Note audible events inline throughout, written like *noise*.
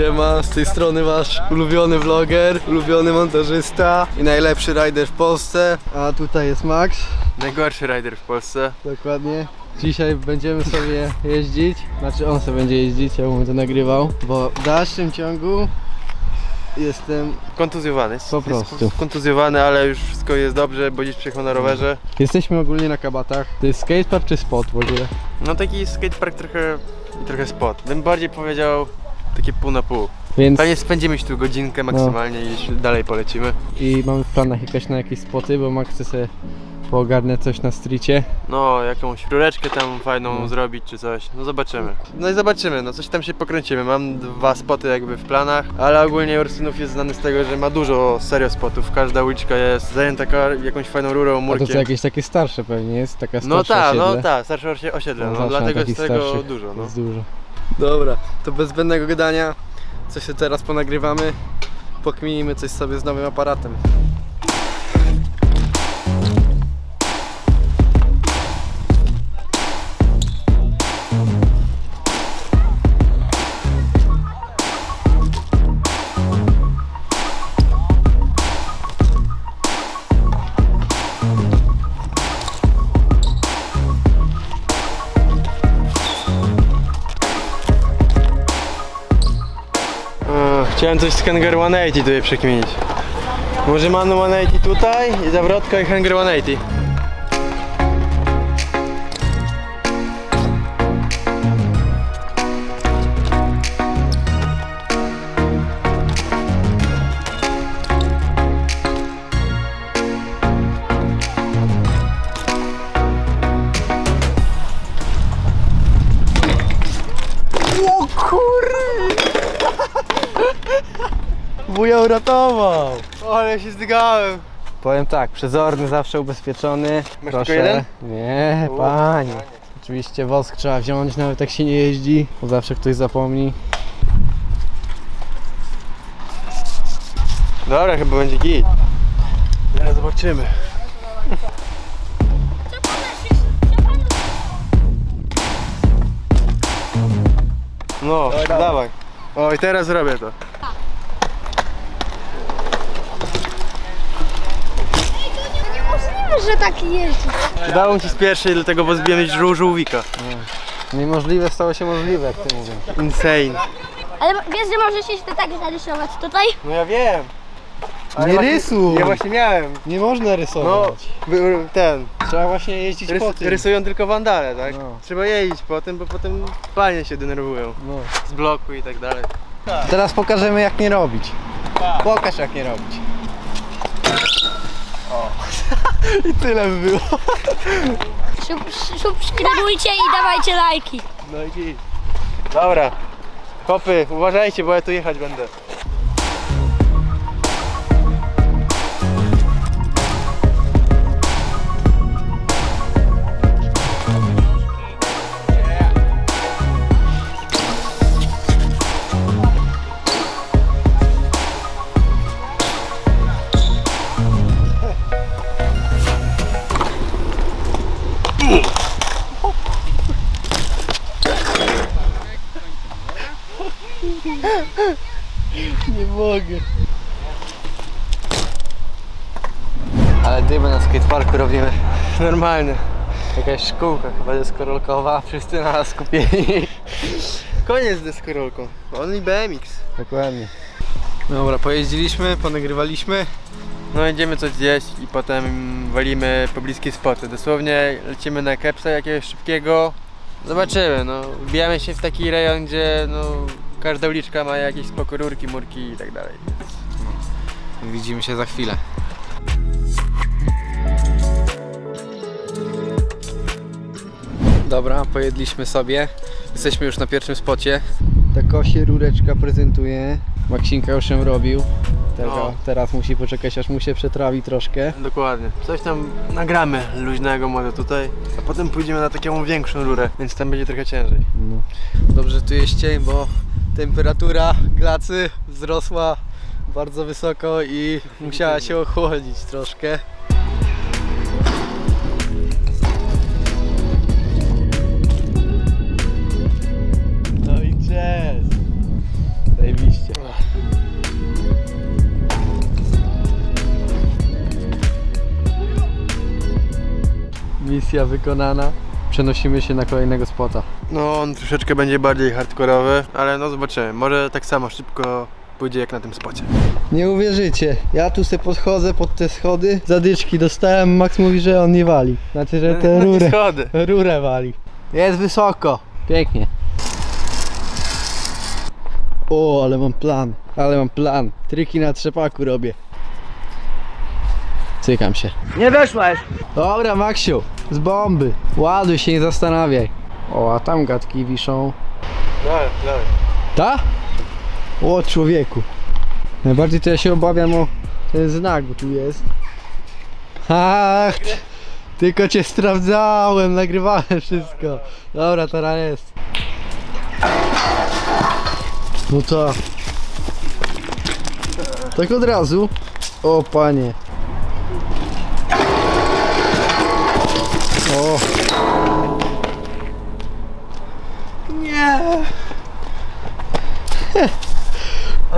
Siema, z tej strony wasz ulubiony vloger, ulubiony montażysta i najlepszy rider w Polsce. A tutaj jest Max, Najgorszy rider w Polsce. dokładnie. Dzisiaj będziemy sobie jeździć, znaczy on sobie będzie jeździć, ja bym to nagrywał, bo w dalszym ciągu jestem... Kontuzjowany. Po prostu. Jest kontuzjowany, ale już wszystko jest dobrze, bo dziś przyjechał na rowerze. Jesteśmy ogólnie na kabatach. To jest skatepark czy spot w ogóle? No taki skatepark trochę i trochę spot. Bym bardziej powiedział takie pół na pół. Więc Pewnie spędzimy się tu godzinkę maksymalnie i już dalej polecimy. i mamy w planach jakieś na jakieś spoty, bo Max chce sobie poogarniać coś na streetie. No, jakąś rureczkę tam fajną No. zrobić czy coś. No zobaczymy. No i zobaczymy, no coś tam się pokręcimy. Mam dwa spoty jakby w planach, ale ogólnie Ursynów jest znany z tego, że ma dużo serio spotów. Każda uliczka jest zajęta jakąś fajną rurą, A to murkiem. co jakieś takie starsze pewnie jest? Taka No starsza tak, no tak, starsze osie- osiedle, no, na dlatego jest tego starszych dużo, no. Jest dużo. Dobra, to bez zbędnego gadania, co się teraz ponagrywamy, pokminimy coś sobie z nowym aparatem. Chciałem coś z Hanger 180 tutaj przekminić. Może Manu 180 tutaj i zawrotka i Hanger 180. Wuja uratował! Ale się zdygałem. Powiem tak, przezorny zawsze ubezpieczony. Masz Proszę. tylko jeden? Nie, U, panie. panie. Oczywiście wosk trzeba wziąć, nawet jak się nie jeździ, bo zawsze ktoś zapomni. Dobra, chyba będzie git. Zaraz zobaczymy. No, dawaj. Oj, teraz robię to. Niemożliwe, że tak jeździ. Udało mi się z pierwszej, dlatego bo zbiłem żół żółwika. Niemożliwe stało się możliwe, jak ty mówię. Insane. Ale wiesz, że możesz się to tak zarysować tutaj? No ja wiem. Ale Nie właśnie- rysuj! Ja właśnie miałem. Nie można No, rysować. by- ten. Trzeba właśnie jeździć Rys, po tym. rysują tylko wandale, tak? No. Trzeba jeździć po tym, bo potem panie się denerwują. No. Z bloku i tak dalej. Teraz pokażemy jak nie robić. Pokaż jak nie robić. O. *laughs* I tyle by było. Sub, subskrybujcie i dawajcie lajki. No i git. Dobra. Chłopy, uważajcie, bo ja tu jechać będę. Mogę. Ale dymę na skateparku robimy. Normalny. Jakaś szkółka chyba deskorolkowa, wszyscy na nas skupieni. Koniec z deskorolką. Only BMX. Dokładnie. Dobra, pojeździliśmy, ponagrywaliśmy. No idziemy coś zjeść i potem walimy pobliskie spoty. Dosłownie lecimy na kepsa jakiegoś szybkiego. Zobaczymy, no. Wbijamy się w taki rejon, gdzie no, każda uliczka ma jakieś spoko rurki, murki i tak dalej. Widzimy się za chwilę. Dobra, pojedliśmy sobie. Jesteśmy już na pierwszym spocie. Tak się rureczka prezentuje. Maksinka już ją robił. Teraz, No. teraz musi poczekać aż mu się przetrawi troszkę. Dokładnie. Coś tam nagramy luźnego może tutaj, a potem pójdziemy na taką większą rurę, więc tam będzie trochę ciężej. No. Dobrze że tu jest cień, bo temperatura glacy wzrosła bardzo wysoko i musiała się ochłodzić troszkę. No i cześć! Zajebiście. Misja wykonana. Przenosimy się na kolejnego spota. No on troszeczkę będzie bardziej hardkorowy, ale no zobaczymy. Może tak samo szybko pójdzie jak na tym spocie. Nie uwierzycie, ja tu sobie podchodzę pod te schody, zadyczki dostałem, Max mówi, że on nie wali. Znaczy, że No, *laughs* rurę, schody. rurę wali. Jest wysoko, pięknie. O, ale mam plan, ale mam plan. Triki na trzepaku robię. Cykam się. Nie weszłeś! Dobra, Maksiu, z bomby. Ładuj się, nie zastanawiaj. O, a tam gadki wiszą. Dawaj, dawaj. Ta? O człowieku. Najbardziej to ja się obawiam o ten znak, bo tu jest. Ach, tylko cię sprawdzałem, nagrywałem wszystko. Dobra, teraz jest. No to. Tak od razu. O panie.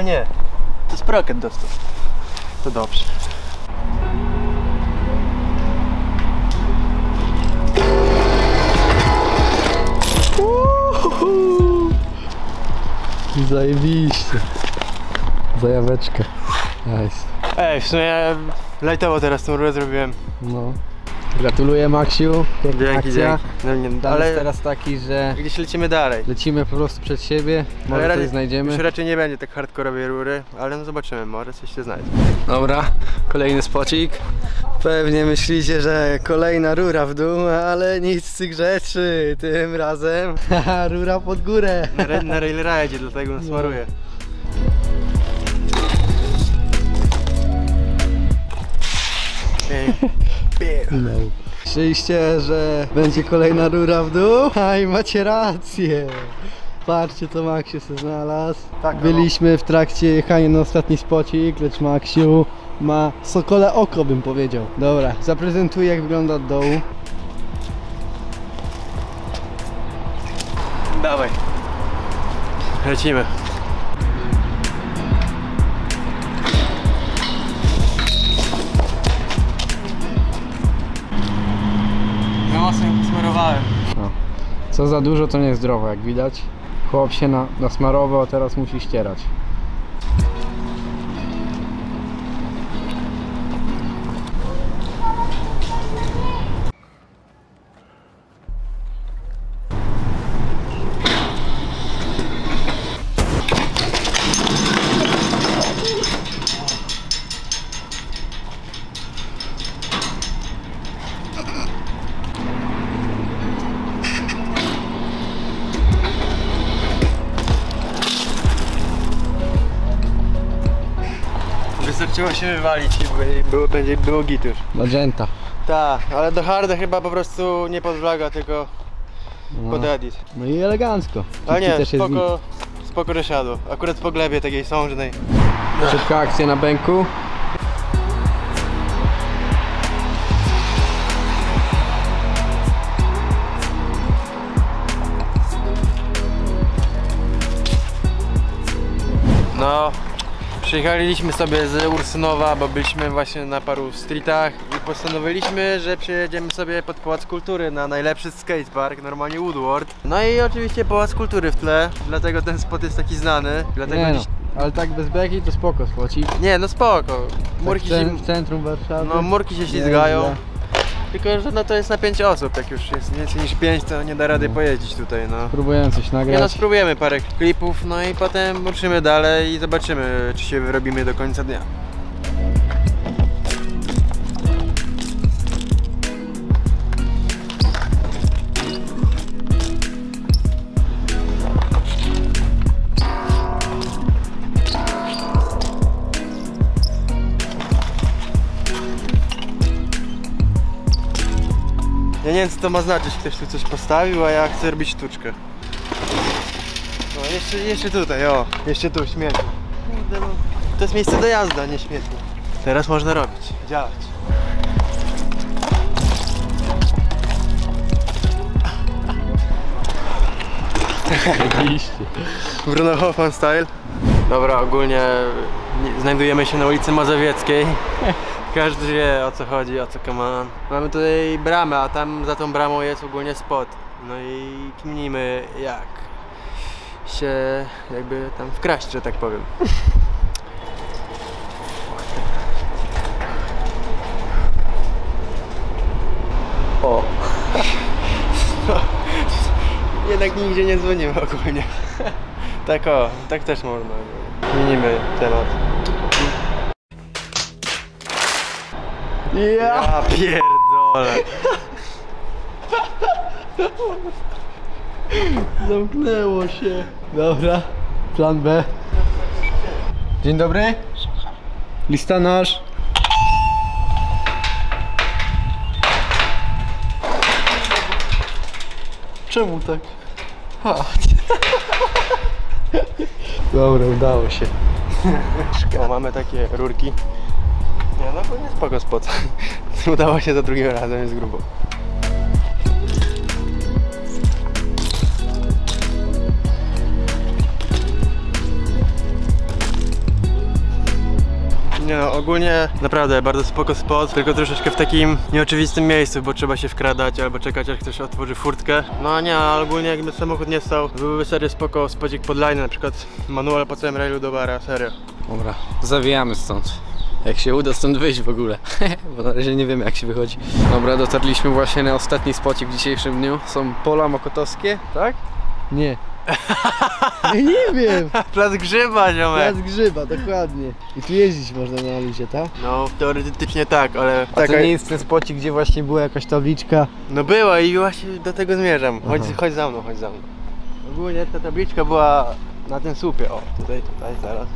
A nie, to sprocket dostał. To dobrze. Uhu. Zajebiście. Zajaweczka. Nice. Ej, w sumie lajtowo teraz tą rurę zrobiłem. No. Gratuluję Maksiu. Piękna Dzięki, akcja. dzięki. No, nie, Ale ale jest teraz taki, że gdzieś lecimy dalej. lecimy po prostu przed siebie. Może coś Już znajdziemy. raczej nie będzie tak hardkorowej rury, ale no zobaczymy, może coś się znajdzie. Dobra, kolejny spocik. Pewnie myślicie, że kolejna rura w dół, ale nic z tych rzeczy. Tym razem *laughs* rura pod górę. Na, ra- na rail ride, dlatego nas smaruję. No. Myśleliście, że będzie kolejna rura w dół? A i macie rację. Patrzcie co Maksiu sobie znalazł. Tak, no. Byliśmy w trakcie jechania na ostatni spocik, lecz Maksiu ma sokole oko bym powiedział. Dobra, zaprezentuję jak wygląda od dołu. Dawaj. Lecimy. Co za dużo to niezdrowo jak widać. Chłop się na, nasmarował, a teraz musi ścierać. Wystarczyło się wywalić i by- było, będzie, było git już. Magenta. Tak, ale do harda chyba po prostu nie pod vloga, tylko No, pod edit. no i elegancko. Ale nie, spoko, spoko. Akurat po glebie takiej sążnej. git. Szybka akcja na bęku. No, przyjechaliśmy sobie z Ursynowa, bo byliśmy właśnie na paru streetach i postanowiliśmy, że przyjedziemy sobie pod Pałac Kultury na najlepszy skatepark, normalnie Woodward. No i oczywiście Pałac Kultury w tle, dlatego ten spot jest taki znany. Dlatego Nie no, ale tak bez beki to spoko spocik. Nie, no spoko. Murki tak w, się, cen- w centrum Warszawy. no, murki się ślizgają. Nieźle. Tylko, że no to jest na 5 osób, jak już jest więcej niż 5, to nie da rady pojeździć tutaj, no. Próbuję coś Nie no, nagrać. spróbujemy parę klipów, no i potem ruszymy dalej i zobaczymy, czy się wyrobimy do końca dnia. Ja nie wiem co to ma znaczyć, ktoś tu coś postawił, a ja chcę robić sztuczkę. No jeszcze, jeszcze tutaj, o, jeszcze tu, śmietnik. Kurde, no, To jest miejsce do jazdy, a nie śmietnik. Teraz można robić, działać. Oczywiście. Bruno Hoffman style. Dobra, ogólnie nie- znajdujemy się na ulicy Mazowieckiej. Każdy wie o co chodzi, o co kaman. Mamy tutaj bramę, a tam za tą bramą jest ogólnie spot. No i kminimy jak się jakby tam wkraść, że tak powiem. *laughs* O. *laughs* Jednak nigdzie nie dzwonimy ogólnie. *laughs* Tak o, tak też można. Kminimy temat. Ja! Pierdolę. Zamknęło się. Dobra. Plan B. Dzień dobry. Listonosz. Czemu tak? Ha. Dobra, udało się. *laughs* O, mamy takie rurki. Nie, no to nie spoko spot. *laughs* Udało się za drugim razem, jest grubo. Nie no, ogólnie naprawdę bardzo spoko spot, tylko troszeczkę w takim nieoczywistym miejscu, bo trzeba się wkradać albo czekać aż ktoś otworzy furtkę. No a nie, ale ogólnie jakby samochód nie stał, byłby serio spoko spocik pod line, na przykład manual po całym railu do bara, serio. Dobra, zawijamy stąd. Jak się uda stąd wyjść w ogóle, *laughs* bo na razie nie wiemy jak się wychodzi. Dobra, dotarliśmy właśnie na ostatni spocik w dzisiejszym dniu. Są pola mokotowskie, tak? Nie. *laughs* nie, wiem. Plac grzyba, ziomek! Plac grzyba, dokładnie. I tu jeździć można na luzie, tak? No, teoretycznie tak, ale A to nie jest ten spocik, gdzie właśnie była jakaś tabliczka. No była i właśnie do tego zmierzam. Chodź, Aha. chodź za mną, chodź za mną. Ogólnie ta tabliczka była na tym słupie, o, tutaj, tutaj, zaraz.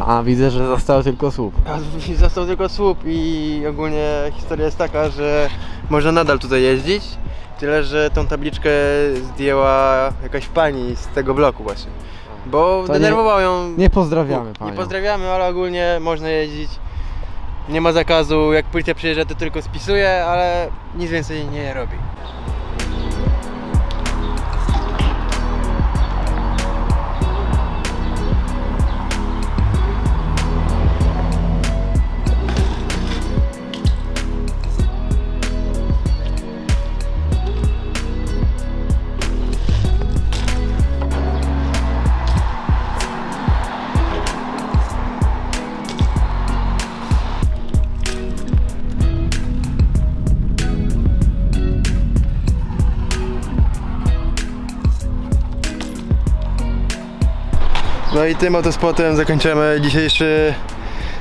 A, widzę, że został tylko słup. A *laughs* Został tylko słup i ogólnie historia jest taka, że można nadal tutaj jeździć, tyle że tą tabliczkę zdjęła jakaś pani z tego bloku właśnie. Bo To denerwował ją Nie pozdrawiamy panią. Nie pozdrawiamy, ale ogólnie można jeździć. Nie ma zakazu, jak policja przyjeżdża to tylko spisuje, ale nic więcej nie robi. No i tym oto spotem zakończymy dzisiejszy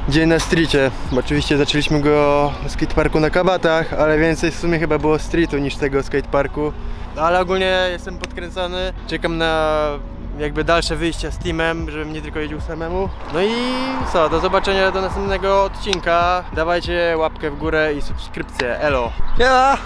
dzień na streetie. Oczywiście zaczęliśmy go w skateparku na Kabatach, ale więcej w sumie chyba było streetu niż tego skateparku. Ale ogólnie jestem podkręcony, czekam na jakby dalsze wyjścia z teamem, żebym nie tylko jeździł samemu. No i co, do zobaczenia do następnego odcinka. Dawajcie łapkę w górę i subskrypcję. Elo! Siema!